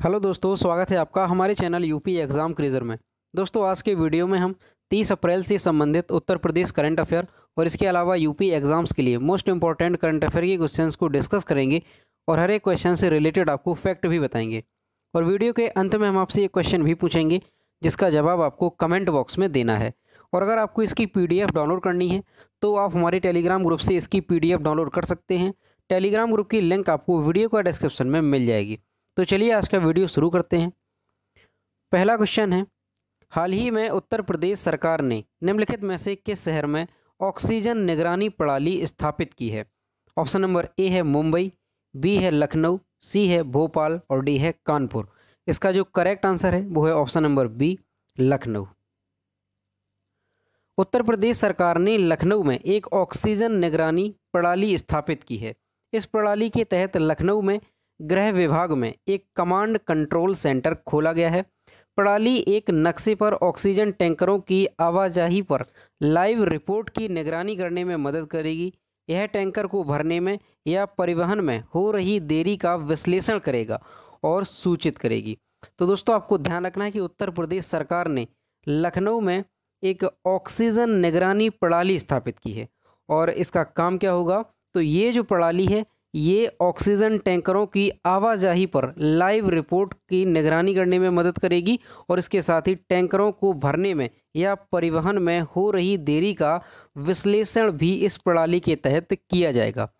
Hello दोस्तों, स्वागत है आपका हमारे चैनल यूपी एग्ज़ाम क्रीजर में। दोस्तों, आज के वीडियो में हम 30 अप्रैल से संबंधित उत्तर प्रदेश करंट अफेयर और इसके अलावा यूपी एग्ज़ाम्स के लिए मोस्ट इंपॉर्टेंट करंट अफेयर के क्वेश्चंस को डिस्कस करेंगे और हर एक क्वेश्चन से रिलेटेड आपको फैक्ट भी बताएँगे। और वीडियो के अंत में हम आपसे एक क्वेश्चन भी पूछेंगे, जिसका जवाब आपको कमेंट बॉक्स में देना है। और अगर आपको इसकी पीडीएफ डाउनलोड करनी है तो आप हमारे टेलीग्राम ग्रुप से इसकी पीडीएफ डाउनलोड कर सकते हैं। टेलीग्राम ग्रुप की लिंक आपको वीडियो का डिस्क्रिप्शन में मिल जाएगी। तो चलिए आज का वीडियो शुरू करते हैं। पहला क्वेश्चन है, हाल ही में उत्तर प्रदेश सरकार ने निम्नलिखित में से किस शहर में ऑक्सीजन निगरानी प्रणाली स्थापित की है? ऑप्शन नंबर ए है मुंबई बी है लखनऊ सी है भोपाल और डी है कानपुर। इसका जो करेक्ट आंसर है, वो है option number B Lucknow. Uttar Pradesh सरकार ने लखनऊ में एक ऑक्सीजन निगरानी प्रणाली स्थापित की है। इस प्रणाली के तहत लखनऊ में गृह विभाग में एक कमांड कंट्रोल सेंटर खोला गया है। प्रणाली एक नक्शे पर ऑक्सीजन टैंकरों की आवाजाही पर लाइव रिपोर्ट की निगरानी करने में मदद करेगी। यह टैंकर को भरने में या परिवहन में हो रही देरी का विश्लेषण करेगा और सूचित करेगी। तो दोस्तों, आपको ध्यान रखना है कि उत्तर प्रदेश सरकार ने लखनऊ में एक ऑक्सीजन निगरानी प्रणाली स्थापित की है और इसका काम क्या होगा? तो ये जो प्रणाली है ये ऑक्सीजन टैंकरों की आवाजाही पर लाइव रिपोर्ट की निगरानी करने में मदद करेगी और इसके साथ ही टैंकरों को भरने में या परिवहन में हो रही देरी का विश्लेषण भी इस प्रणाली के तहत किया जाएगा।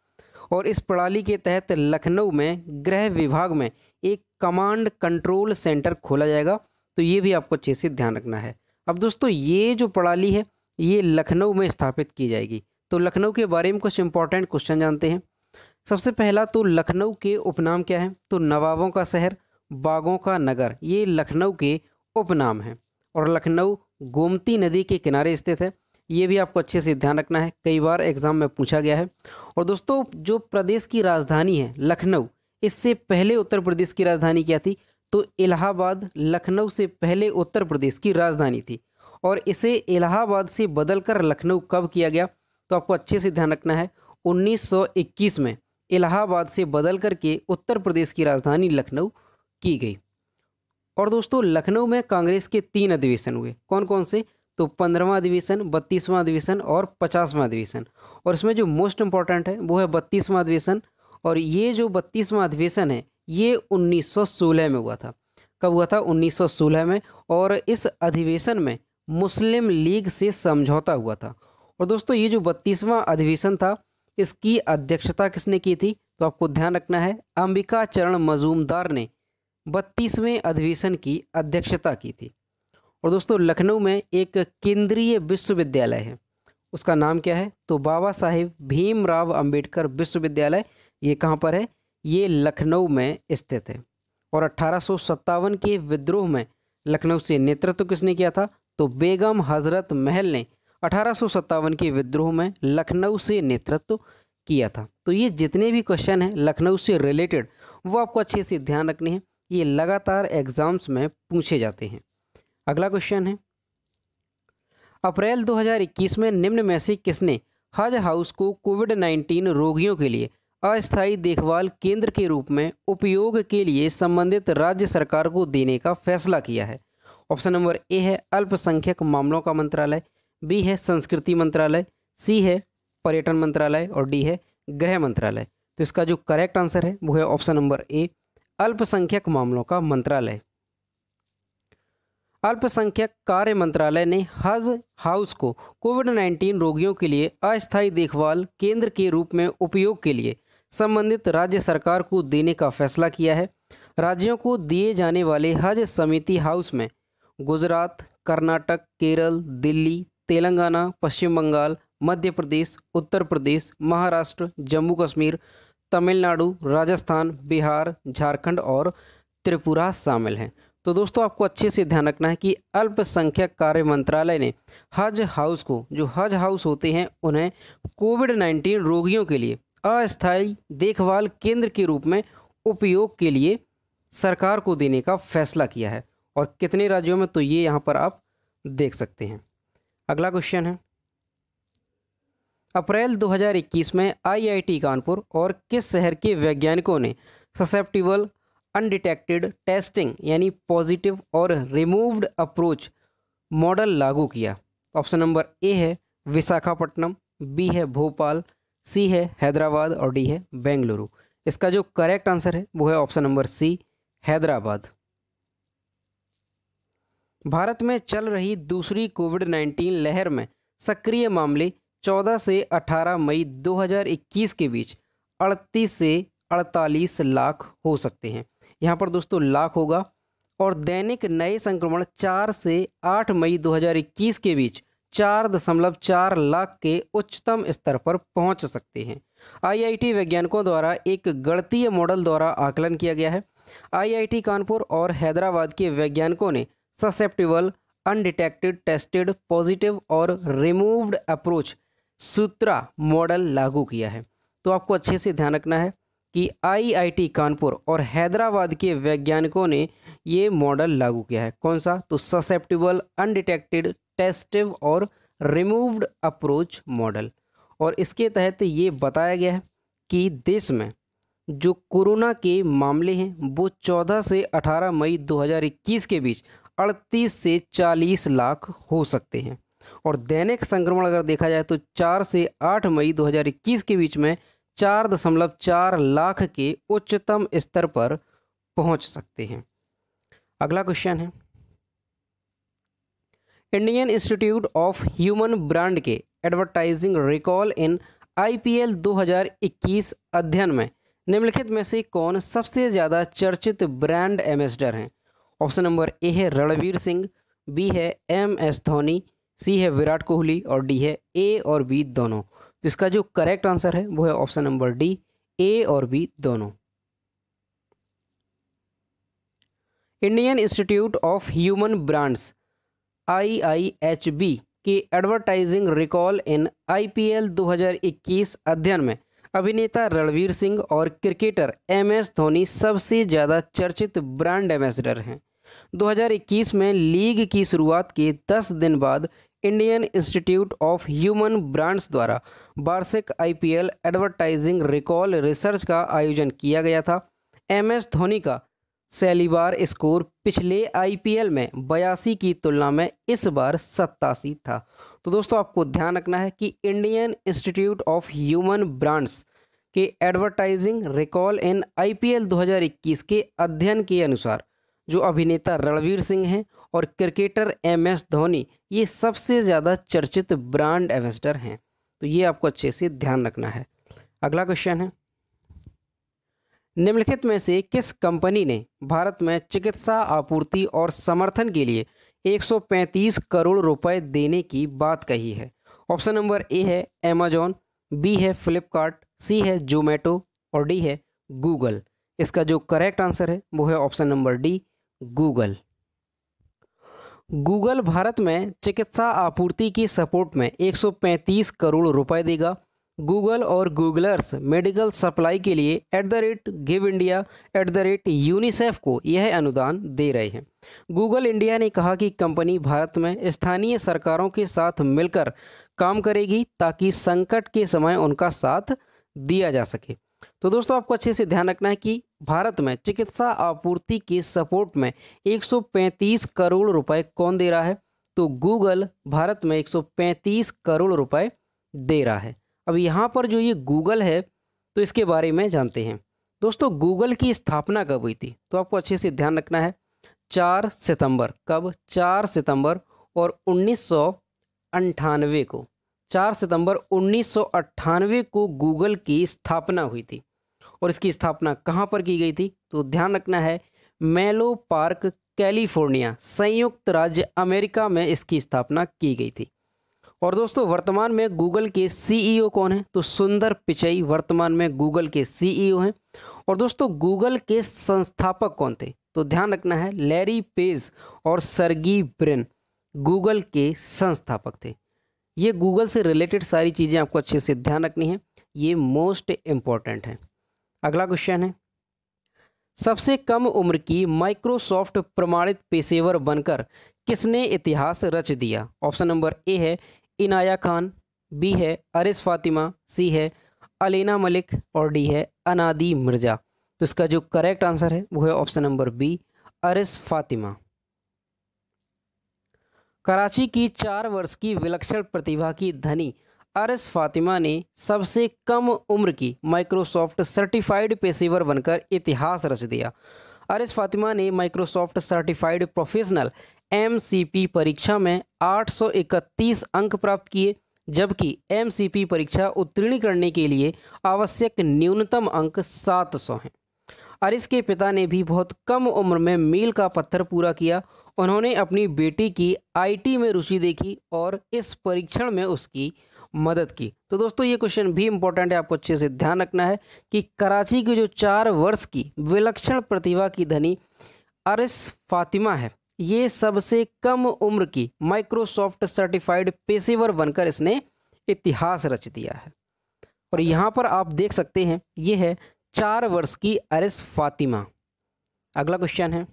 और इस प्रणाली के तहत लखनऊ में गृह विभाग में एक कमांड कंट्रोल सेंटर खोला जाएगा। तो ये भी आपको अच्छे से ध्यान रखना है। अब दोस्तों, ये जो प्रणाली है, ये लखनऊ में स्थापित की जाएगी। तो लखनऊ के बारे में कुछ इंपॉर्टेंट क्वेश्चन जानते हैं। सबसे पहला तो लखनऊ के उपनाम क्या है? तो नवाबों का शहर, बागों का नगर, ये लखनऊ के उपनाम हैं। और लखनऊ गोमती नदी के किनारे स्थित है, ये भी आपको अच्छे से ध्यान रखना है, कई बार एग्ज़ाम में पूछा गया है। और दोस्तों, जो प्रदेश की राजधानी है, लखनऊ, इससे पहले उत्तर प्रदेश की राजधानी क्या थी? तो इलाहाबाद लखनऊ से पहले उत्तर प्रदेश की राजधानी थी। और इसे इलाहाबाद से बदलकर लखनऊ कब किया गया? तो आपको अच्छे से ध्यान रखना है 1921 में। इलाहाबाद से बदल करके उत्तर प्रदेश की राजधानी लखनऊ की गई। और दोस्तों, लखनऊ में कांग्रेस के तीन अधिवेशन हुए। कौन कौन से? तो पंद्रहवा अधिवेशन, बत्तीसवां अधिवेशन और पचासवां अधिवेशन। और इसमें जो मोस्ट इंपॉर्टेंट है, वो है बत्तीसवां अधिवेशन। और ये जो बत्तीसवां अधिवेशन है, ये 1916 में हुआ था। कब हुआ था? 1916 में। और इस अधिवेशन में मुस्लिम लीग से समझौता हुआ था। और दोस्तों, ये जो बत्तीसवां अधिवेशन था इसकी अध्यक्षता किसने की थी? तो आपको ध्यान रखना है, अंबिका चरण मजूमदार ने बत्तीसवें अधिवेशन की अध्यक्षता की थी। और दोस्तों, लखनऊ में एक केंद्रीय विश्वविद्यालय है। उसका नाम क्या है? तो बाबा साहेब भीमराव अंबेडकर विश्वविद्यालय। ये कहाँ पर है? ये लखनऊ में स्थित है। और अट्ठारह के विद्रोह में लखनऊ से नेतृत्व किसने किया था? तो बेगम हज़रत महल ने अठारह सौ सत्तावन के विद्रोह में लखनऊ से नेतृत्व किया था। तो ये जितने भी क्वेश्चन हैं, लखनऊ से रिलेटेड वो आपको अच्छे से ध्यान रखने हैं। ये लगातार एग्ज़ाम्स में पूछे जाते हैं। अगला क्वेश्चन है। अप्रैल 2021 में निम्न में से किसने हज हाउस को कोविड 19 रोगियों के लिए अस्थायी देखभाल केंद्र के रूप में उपयोग के लिए संबंधित राज्य सरकार को देने का फैसला किया है? ऑप्शन नंबर ए है, अल्पसंख्यक मामलों का मंत्रालय। बी है संस्कृति मंत्रालय, सी है पर्यटन मंत्रालय और डी है गृह मंत्रालय। तो इसका जो करेक्ट आंसर है, वो है ऑप्शन नंबर ए अल्पसंख्यक मामलों का मंत्रालय। अल्पसंख्यक कार्य मंत्रालय ने हज हाउस को कोविड 19 रोगियों के लिए अस्थायी देखभाल केंद्र के रूप में उपयोग के लिए संबंधित राज्य सरकार को देने का फैसला किया है। राज्यों को दिए जाने वाले हज समिति हाउस में गुजरात, कर्नाटक, केरल, दिल्ली तेलंगाना, पश्चिम बंगाल, मध्य प्रदेश, उत्तर प्रदेश, महाराष्ट्र, जम्मू कश्मीर, तमिलनाडु, राजस्थान, बिहार, झारखंड और त्रिपुरा शामिल हैं। तो दोस्तों, आपको अच्छे से ध्यान रखना है कि अल्पसंख्यक कार्य मंत्रालय ने हज हाउस को, जो हज हाउस होते हैं, उन्हें कोविड नाइन्टीन रोगियों के लिए अस्थायी देखभाल केंद्र के रूप में उपयोग के लिए सरकार को देने का फैसला किया है। और कितने राज्यों में तो ये यहाँ पर आप देख सकते हैं। अगला क्वेश्चन है। अप्रैल 2021 में आईआईटी कानपुर और किस शहर के वैज्ञानिकों ने ससेप्टिबल अनडिटेक्टेड टेस्टिंग यानी पॉजिटिव और रिमूव्ड अप्रोच मॉडल लागू किया? ऑप्शन नंबर ए है विशाखापट्टनम बी है भोपाल सी है हैदराबाद और डी है बेंगलुरु। इसका जो करेक्ट आंसर है वो है option number C Hyderabad. Bharat में चल रही दूसरी कोविड 19 लहर में सक्रिय मामले 14 से 18 मई 2021 के बीच 38 से 48 लाख हो सकते हैं। यहाँ पर दोस्तों लाख होगा और दैनिक नए संक्रमण 4 से 8 मई 2021 के बीच चार दशमलव चार लाख के उच्चतम स्तर पर पहुँच सकते हैं। आईआईटी वैज्ञानिकों द्वारा एक गणतीय मॉडल द्वारा आकलन किया गया है। आईआईटी कानपुर और हैदराबाद के वैज्ञानिकों ने ससेप्टिबल अनडिटेक्टेड टेस्टेड पॉजिटिव और रिमूव्ड अप्रोच सूत्रा मॉडल लागू किया है। तो आपको अच्छे से ध्यान रखना है कि आईआईटी कानपुर और हैदराबाद के वैज्ञानिकों ने ये मॉडल लागू किया है। कौन सा? तो ससेप्टिबल अनडिटेक्टेड टेस्टिव और रिमूव्ड अप्रोच मॉडल और इसके तहत ये बताया गया है कि देश में जो कोरोना के मामले हैं, वो 14 से 18 मई 2021 के बीच 38 से 40 लाख हो सकते हैं। और दैनिक संक्रमण अगर देखा जाए तो चार से आठ मई 2021 के बीच में चार दशमलव चार लाख के उच्चतम स्तर पर पहुँच सकते हैं। अगला क्वेश्चन है। Indian Institute of Human Brand के एडवर्टाइजिंग रिकॉल इन आईपीएल 2021 अध्ययन में निम्नलिखित में से कौन सबसे ज़्यादा चर्चित ब्रांड एम्बेसडर हैं? ऑप्शन नंबर ए है रणवीर सिंह, बी है एम एस धोनी, सी है विराट कोहली और डी है ए और बी दोनों। तो इसका जो करेक्ट आंसर है, वो है ऑप्शन नंबर डी ए और बी दोनों। Indian Institute of Human Brands IIHB की एडवर्टाइजिंग रिकॉल इन आईपीएल 2021 अध्ययन में अभिनेता रणवीर सिंह और क्रिकेटर एम एस धोनी सबसे ज़्यादा चर्चित ब्रांड एम्बेसडर हैं। 2021 में लीग की शुरुआत के 10 दिन बाद Indian Institute of Human Brands द्वारा वार्षिक आईपीएल एडवर्टाइजिंग रिकॉल रिसर्च का आयोजन किया गया था। एम एस धोनी का सैलीबार स्कोर पिछले आईपीएल में बयासी की तुलना में इस बार सत्तासी था। तो दोस्तों, आपको ध्यान रखना है कि Indian Institute of Human Brands के एडवर्टाइजिंग रिकॉल इन आईपीएल 2021 के अध्ययन के अनुसार जो अभिनेता रणवीर सिंह हैं और क्रिकेटर एम एस धोनी, ये सबसे ज़्यादा चर्चित ब्रांड एम्बेसडर हैं। तो ये आपको अच्छे से ध्यान रखना है। अगला क्वेश्चन है। निम्नलिखित में से किस कंपनी ने भारत में चिकित्सा आपूर्ति और समर्थन के लिए 135 करोड़ रुपए देने की बात कही है? ऑप्शन नंबर ए है अमेजोन बी है फ्लिपकार्ट सी है जोमेटो और डी है गूगल इसका जो करेक्ट आंसर है वो है option number D Google. Google Bharat में चिकित्सा आपूर्ति की सपोर्ट में 135 करोड़ रुपए देगा। गूगल और गूगलर्स मेडिकल सप्लाई के लिए at the rate give India at the rate UNICEF को यह अनुदान दे रहे हैं। गूगल इंडिया ने कहा कि कंपनी भारत में स्थानीय सरकारों के साथ मिलकर काम करेगी ताकि संकट के समय उनका साथ दिया जा सके। तो दोस्तों, आपको अच्छे से ध्यान रखना है कि भारत में चिकित्सा आपूर्ति के सपोर्ट में 135 करोड़ रुपए कौन दे रहा है? तो गूगल भारत में 135 करोड़ रुपए दे रहा है। अब यहाँ पर जो ये गूगल है तो इसके बारे में जानते हैं। दोस्तों, गूगल की स्थापना कब हुई थी? तो आपको अच्छे से ध्यान रखना है, चार सितंबर। कब? चार सितंबर और उन्नीस को। चार सितंबर उन्नीस सौ अट्ठानवे को गूगल की स्थापना हुई थी। और इसकी स्थापना कहाँ पर की गई थी? तो ध्यान रखना है, मेलो पार्क, कैलिफ़ोर्निया, संयुक्त राज्य अमेरिका में इसकी स्थापना की गई थी। और दोस्तों, वर्तमान में गूगल के सीईओ कौन है? तो सुंदर पिचई वर्तमान में गूगल के सीईओ हैं। और दोस्तों, गूगल के संस्थापक कौन थे? तो ध्यान रखना है, लैरी पेज और सरगी ब्रिन, गूगल के संस्थापक थे। ये गूगल से रिलेटेड सारी चीज़ें आपको अच्छे से ध्यान रखनी है। ये मोस्ट इंपॉर्टेंट है। अगला क्वेश्चन है। सबसे कम उम्र की माइक्रोसॉफ्ट प्रमाणित पेशेवर बनकर किसने इतिहास रच दिया? ऑप्शन नंबर ए है इनाया खान, बी है अरिस फातिमा, सी है अलीना मलिक और डी है अनादी मिर्ज़ा। तो इसका जो करेक्ट आंसर है वो है option number B, Aris Fatima. Karachi की चार वर्ष की विलक्षण प्रतिभा की धनी अरस फातिमा ने सबसे कम उम्र की माइक्रोसॉफ्ट सर्टिफाइड पेशेवर बनकर इतिहास रच दिया। अरस फातिमा ने माइक्रोसॉफ्ट सर्टिफाइड प्रोफेशनल एमसीपी परीक्षा में 831 अंक प्राप्त किए, जबकि एमसीपी परीक्षा उत्तीर्ण करने के लिए आवश्यक न्यूनतम अंक 700 हैं। अरिस के पिता ने भी बहुत कम उम्र में मील का पत्थर पूरा किया उन्होंने अपनी बेटी की आईटी में रुचि देखी और इस परीक्षण में उसकी मदद की। तो दोस्तों, ये क्वेश्चन भी इंपॉर्टेंट है, आपको अच्छे से ध्यान रखना है कि कराची की जो चार वर्ष की विलक्षण प्रतिभा की धनी अरिस फातिमा है, ये सबसे कम उम्र की माइक्रोसॉफ्ट सर्टिफाइड पेशेवर बनकर इसने इतिहास रच दिया है। और यहाँ पर आप देख सकते हैं, ये है चार वर्ष की अरिस फातिमा। अगला क्वेश्चन है।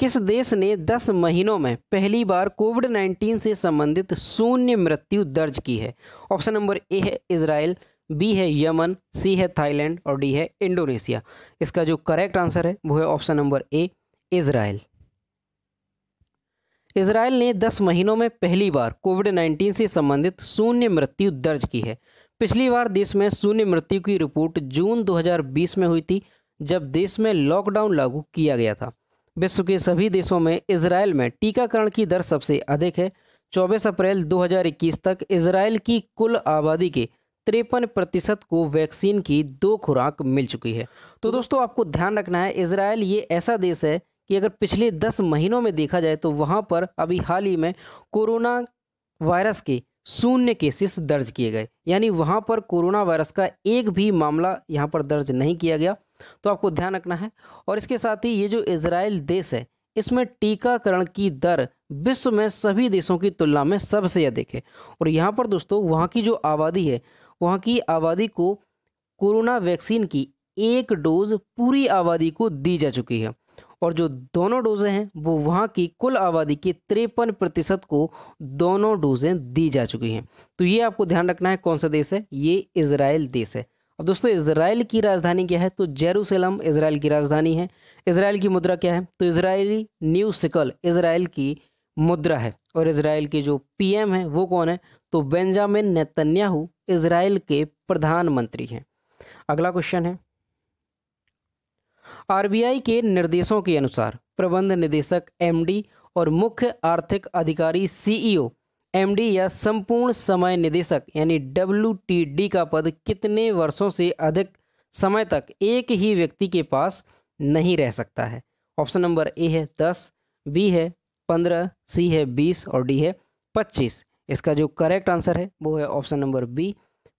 किस देश ने 10 महीनों में पहली बार कोविड 19 से संबंधित शून्य मृत्यु दर्ज की है? ऑप्शन नंबर ए है इसराइल बी है यमन, सी है थाईलैंड और डी है इंडोनेशिया। इसका जो करेक्ट आंसर है, वो है option number A Israel Israel ने 10 महीनों में पहली बार कोविड 19 से संबंधित शून्य मृत्यु दर्ज की है। पिछली बार देश में शून्य मृत्यु की रिपोर्ट जून 2020 में हुई थी, जब देश में लॉकडाउन लागू किया गया था। विश्व के सभी देशों में इसराइल में टीकाकरण की दर सबसे अधिक है। 24 अप्रैल 2021 तक इसराइल की कुल आबादी के तिरपन प्रतिशत को वैक्सीन की दो खुराक मिल चुकी है। तो दोस्तों, आपको ध्यान रखना है इसराइल ये ऐसा देश है कि अगर पिछले दस महीनों में देखा जाए तो वहाँ पर अभी हाल ही में कोरोना वायरस के शून्य केसेस दर्ज किए गए। यानी वहाँ पर कोरोना वायरस का एक भी मामला यहाँ पर दर्ज नहीं किया गया। तो आपको ध्यान रखना है। और इसके साथ ही ये जो इसराइल देश है, इसमें टीकाकरण की दर विश्व में सभी देशों की तुलना में सबसे अधिक है। और यहाँ पर दोस्तों, वहाँ की जो आबादी है, वहाँ की आबादी को कोरोना वैक्सीन की एक डोज पूरी आबादी को दी जा चुकी है। और जो दोनों डोजें हैं, वो वहाँ की कुल आबादी के तिरपन प्रतिशत को दोनों डोजें दी जा चुकी हैं। तो ये आपको ध्यान रखना है कौन सा देश है? ये इसराइल देश है। अब दोस्तों इसराइल की राजधानी क्या है? तो जेरूसलम इसराइल की राजधानी है। इसराइल की मुद्रा क्या है? तो इसराइली न्यू सिकल इसराइल की मुद्रा है। और इसराइल के जो पीएम है, वो कौन है? तो बेंजामिन नेतन्याहू इसराइल के प्रधानमंत्री हैं। अगला क्वेश्चन है। आरबीआई के निर्देशों के अनुसार प्रबंध निदेशक एमडी और मुख्य आर्थिक अधिकारी सीईओ, एमडी या संपूर्ण समय निदेशक यानी डब्ल्यूटीडी का पद कितने वर्षों से अधिक समय तक एक ही व्यक्ति के पास नहीं रह सकता है? ऑप्शन नंबर ए है दस, बी है पंद्रह, सी है बीस और डी है पच्चीस। इसका जो करेक्ट आंसर है वो है ऑप्शन नंबर बी,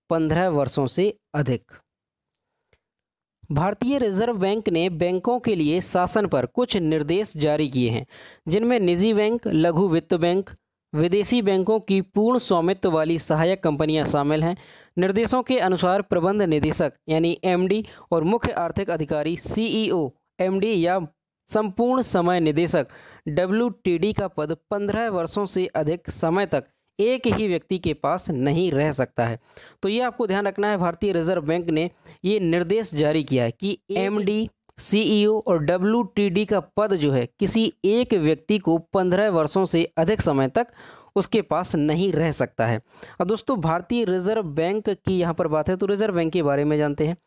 पंद्रह वर्षों से अधिक। भारतीय रिज़र्व बैंक ने बैंकों के लिए शासन पर कुछ निर्देश जारी किए हैं, जिनमें निजी बैंक, लघु वित्त बैंक, विदेशी बैंकों की पूर्ण स्वामित्व वाली सहायक कंपनियाँ शामिल हैं। निर्देशों के अनुसार प्रबंध निदेशक यानी एमडी और मुख्य आर्थिक अधिकारी सीईओ एमडी या संपूर्ण समय निदेशक डब्ल्यूटीडी का पद 15 वर्षों से अधिक समय तक एक ही व्यक्ति के पास नहीं रह सकता है। तो ये आपको ध्यान रखना है भारतीय रिज़र्व बैंक ने ये निर्देश जारी किया है कि एमडी सीईओ और डब्ल्यूटीडी का पद जो है किसी एक व्यक्ति को पंद्रह वर्षों से अधिक समय तक उसके पास नहीं रह सकता है। अब दोस्तों भारतीय रिज़र्व बैंक की यहाँ पर बात है तो रिज़र्व बैंक के बारे में जानते हैं।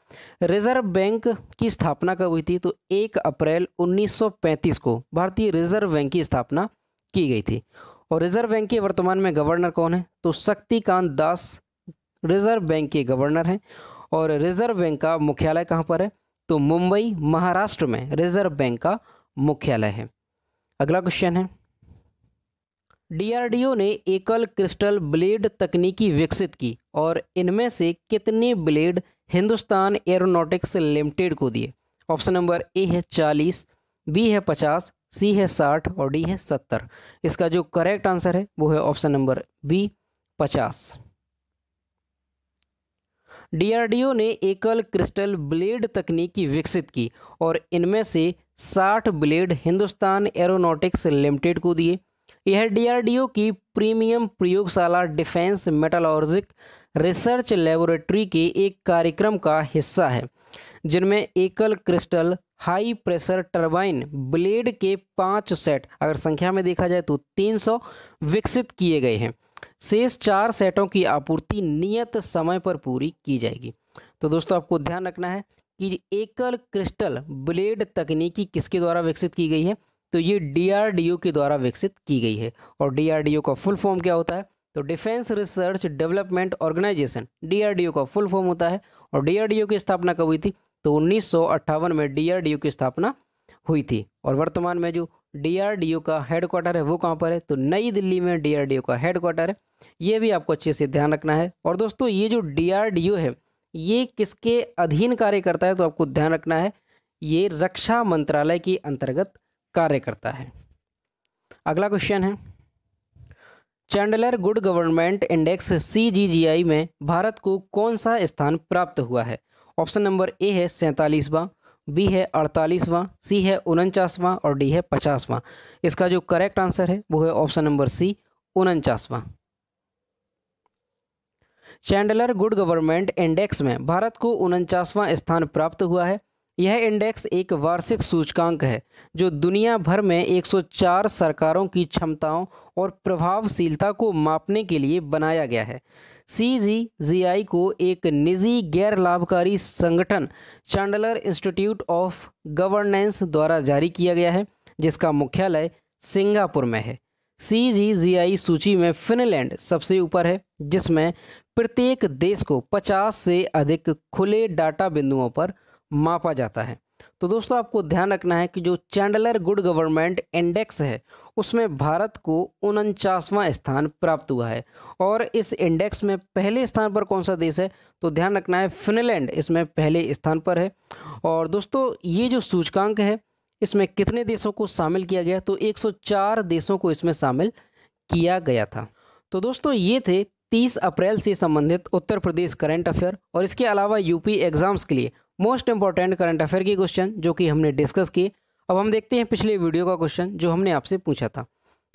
रिज़र्व बैंक की स्थापना कब हुई थी? तो एक अप्रैल 1935 को भारतीय रिज़र्व बैंक की स्थापना की गई थी। और रिज़र्व बैंक के वर्तमान में गवर्नर कौन है? तो शक्तिकांत दास, रिज़र्व बैंक के गवर्नर हैं। और रिज़र्व बैंक का मुख्यालय कहाँ पर है? तो मुंबई, महाराष्ट्र में रिज़र्व बैंक का मुख्यालय है। अगला क्वेश्चन है। डीआरडीओ ने एकल क्रिस्टल ब्लेड तकनीकी विकसित की और इनमें से कितने ब्लेड हिंदुस्तान एरोनॉटिक्स लिमिटेड को दिए? ऑप्शन नंबर ए है चालीस बी है पचास सी है साठ और डी है सत्तर। इसका जो करेक्ट आंसर है, वो है ऑप्शन नंबर बी पचास। डीआरडीओ ने एकल क्रिस्टल ब्लेड तकनीकी विकसित की और इनमें से 60 ब्लेड हिंदुस्तान एरोनॉटिक्स लिमिटेड को दिए। यह डीआरडीओ की प्रीमियम प्रयोगशाला डिफेंस मेटालॉजिक रिसर्च लेबोरेटरी के एक कार्यक्रम का हिस्सा है। जिनमें एकल crystal, high pressure turbine, blade के पाँच सेट, अगर संख्या में देखा जाए तो 300 विकसित किए गए हैं। शेष चार सेटों की आपूर्ति नियत समय पर पूरी की जाएगी। तो दोस्तों, आपको ध्यान रखना है कि एकल क्रिस्टल, ब्लेड तकनीकी किसके द्वारा विकसित की गई है? तो ये डीआरडीओ के द्वारा विकसित की गई है। और डीआरडीओ का फुल फॉर्म क्या होता है? तो defence research development organisation DRDO का फुल फॉर्म होता है। और डीआरडीओ की स्थापना कब हुई थी? तो उन्नीस सौ अट्ठावन में डीआरडीओ की स्थापना हुई थी। और वर्तमान में जो डीआरडीओ का हेडक्वार्टर है, वो कहाँ पर है? तो नई दिल्ली में डीआरडीओ का हेडक्वार्टर है। ये भी आपको अच्छे से ध्यान रखना है। और दोस्तों, ये जो डीआरडीओ है, ये किसके अधीन कार्य करता है? तो आपको ध्यान रखना है, ये रक्षा मंत्रालय के अंतर्गत कार्य करता है। अगला क्वेश्चन है। Chandler good government index CGGI में भारत को कौन सा स्थान प्राप्त हुआ है? ऑप्शन नंबर ए है सैंतालीसवां, बी है अड़तालीसवां, सी है उनचासवां और डी है पचासवां। इसका जो करेक्ट आंसर है, वो है ऑप्शन नंबर सी, उनचासवां। चैंडलर गुड गवर्नमेंट इंडेक्स में भारत को उनचासवां स्थान प्राप्त हुआ है। यह इंडेक्स एक वार्षिक सूचकांक है, जो दुनिया भर में 104 सरकारों की क्षमताओं और प्रभावशीलता को मापने के लिए बनाया गया है। सी को एक निजी गैर लाभकारी संगठन चांडलर इंस्टीट्यूट ऑफ़ गवर्नेंस द्वारा जारी किया गया है, जिसका मुख्यालय सिंगापुर में है। सी सूची में फिनलैंड सबसे ऊपर है, जिसमें प्रत्येक देश को 50 से अधिक खुले डाटा बिंदुओं पर मापा जाता है। तो दोस्तों आपको ध्यान रखना है कि जो चैंडलर गुड गवर्नमेंट इंडेक्स है, उसमें भारत को उनचासवां स्थान प्राप्त हुआ है। और इस इंडेक्स में पहले स्थान पर कौन सा देश है? तो ध्यान रखना है फिनलैंड, इसमें पहले स्थान पर है। और दोस्तों, ये जो सूचकांक है, इसमें कितने देशों को शामिल किया गया? तो 104 देशों को इसमें शामिल किया गया था। तो दोस्तों, ये थे 30 अप्रैल से संबंधित उत्तर प्रदेश करंट अफेयर। और इसके अलावा यूपी एग्ज़ाम्स के लिए मोस्ट इंपॉर्टेंट करंट अफेयर के क्वेश्चन, जो कि हमने डिस्कस किए अब हम देखते हैं पिछले वीडियो का क्वेश्चन, जो हमने आपसे पूछा था।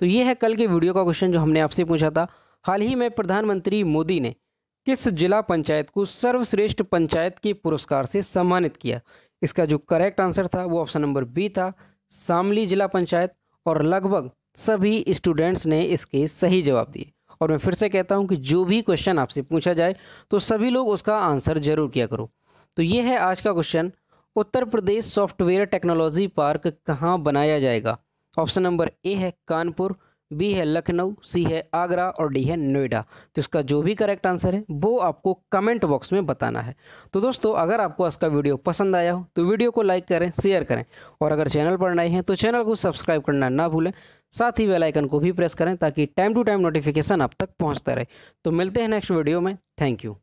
तो ये है कल के वीडियो का क्वेश्चन, जो हमने आपसे पूछा था। हाल ही में प्रधानमंत्री मोदी ने किस जिला पंचायत को सर्वश्रेष्ठ पंचायत के पुरस्कार से सम्मानित किया? इसका जो करेक्ट आंसर था, वो ऑप्शन नंबर बी था, शामली जिला पंचायत, और लगभग सभी स्टूडेंट्स ने इसके सही जवाब दिए। और मैं फिर से कहता हूँ कि जो भी क्वेश्चन आपसे पूछा जाए तो सभी लोग उसका आंसर ज़रूर किया करो। तो ये है आज का question Uttar Pradesh software technology park कहाँ बनाया जाएगा? ऑप्शन नंबर ए है कानपुर, बी है लखनऊ, सी है आगरा और डी है नोएडा। तो इसका जो भी करेक्ट आंसर है, वो आपको कमेंट बॉक्स में बताना है। तो दोस्तों, अगर आपको आज का वीडियो पसंद आया हो तो वीडियो को लाइक करें शेयर करें। और अगर चैनल पर नए हैं तो चैनल को सब्सक्राइब करना ना भूलें। साथ ही बेल आइकन को भी प्रेस करें, ताकि टाइम टू टाइम नोटिफिकेशन आप तक पहुँचता रहे। तो मिलते हैं नेक्स्ट वीडियो में. Thank you